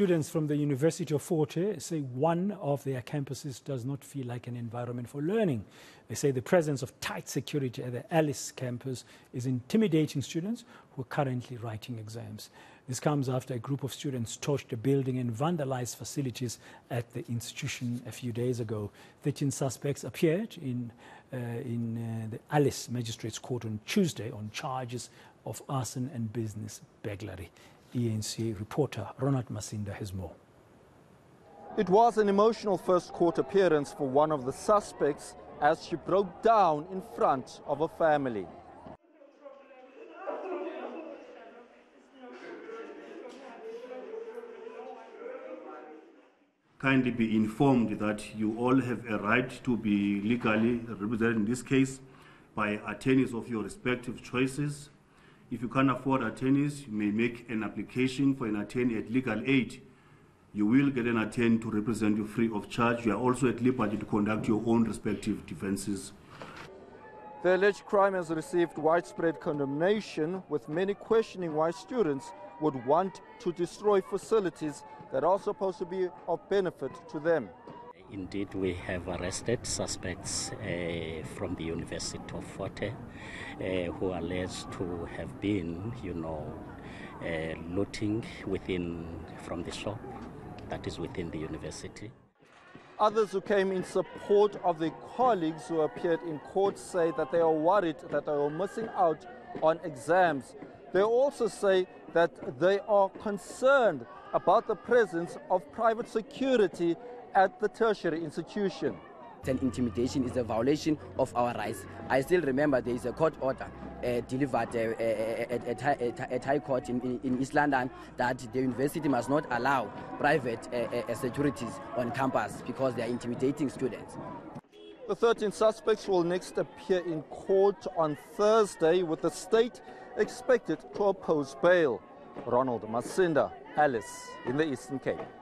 Students from the University of Fort Hare say one of their campuses does not feel like an environment for learning. They say the presence of tight security at the Alice campus is intimidating students who are currently writing exams. This comes after a group of students torched the building and vandalized facilities at the institution a few days ago. 13 suspects appeared in, uh, in uh, the Alice Magistrates Court on Tuesday on charges of arson and business burglary. ENCA reporter Ronald Masinda has more. It was an emotional first court appearance for one of the suspects as she broke down in front of a family. Kindly be informed that you all have a right to be legally represented in this case by attorneys of your respective choices. If you can't afford attorneys, you may make an application for an attorney at legal aid. You will get an attorney to represent you free of charge. You are also at liberty to conduct your own respective defenses. The alleged crime has received widespread condemnation, with many questioning why students would want to destroy facilities that are supposed to be of benefit to them. Indeed, we have arrested suspects uh, from the University of Fort Hare uh, who are alleged to have been, you know, uh, looting within from the shop that is within the university. Others who came in support of their colleagues who appeared in court say that they are worried that they are missing out on exams. They also say that they are concerned about the presence of private security at the tertiary institution. An intimidation is a violation of our rights. I still remember there is a court order uh, delivered uh, uh at, at, at, High Court in, in, East London that the university must not allow private uh, uh, securities on campus because they are intimidating students. The 13 suspects will next appear in court on Thursday with the state expected to oppose bail. Ronald Masinda, Alice in the Eastern Cape.